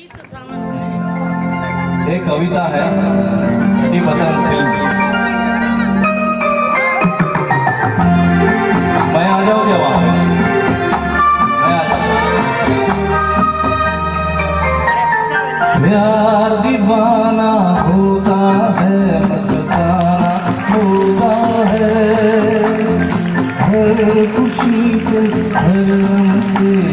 एक कविता है बदन फ़िल्म। मैं आ जाऊँ जाऊँ। प्यार दीवाना होता है होता है। हर खुशी से हर से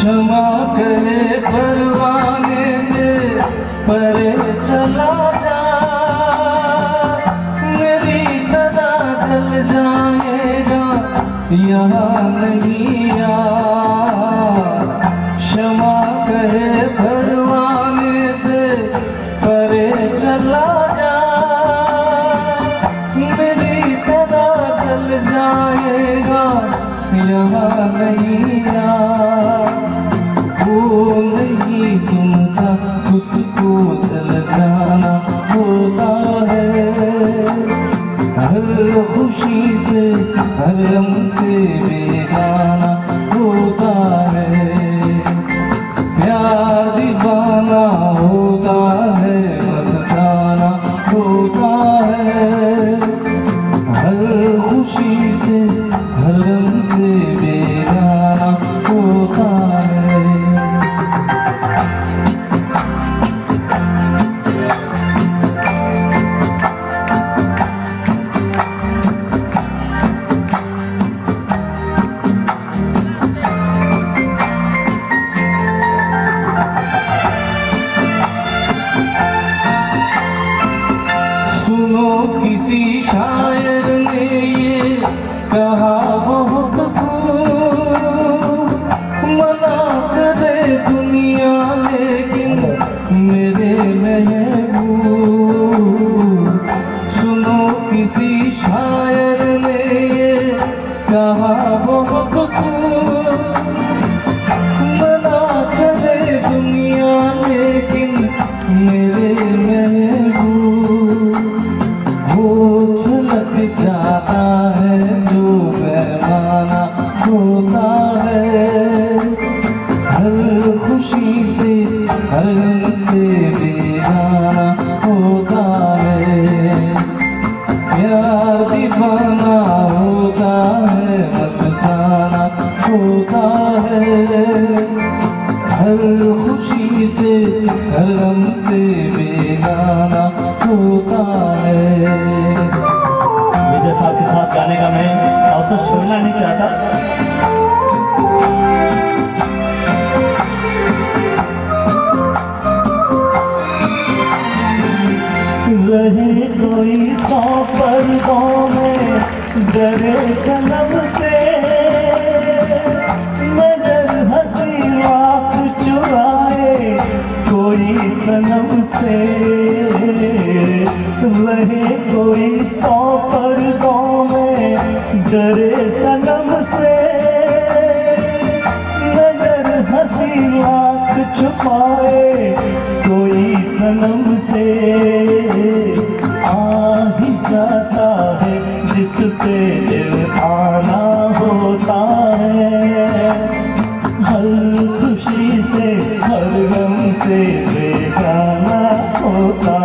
क्षमा करे परवाने से परे चला जा। मेरी तरह जल जाएगा, यहाँ नहीं यार क्षमा करे परवाने से परे चला जा। मेरी तरह जल जाएगा, यहाँ नहीं यार जाना होता है। हर खुशी से हर गम से बेगाना। होता है। हर खुशी से हर गम से बेगाना होता है। विजय साहब के साथ गाने का मैं अवसर छोड़ना नहीं चाहता। रहे कोई सौ पर्दों सनम से रहे कोई सौ पर्दों में डरे सनम से। नज़र हँसी आँख छुपाए कोई सनम से। खुशी से हर गम से बेगाना होता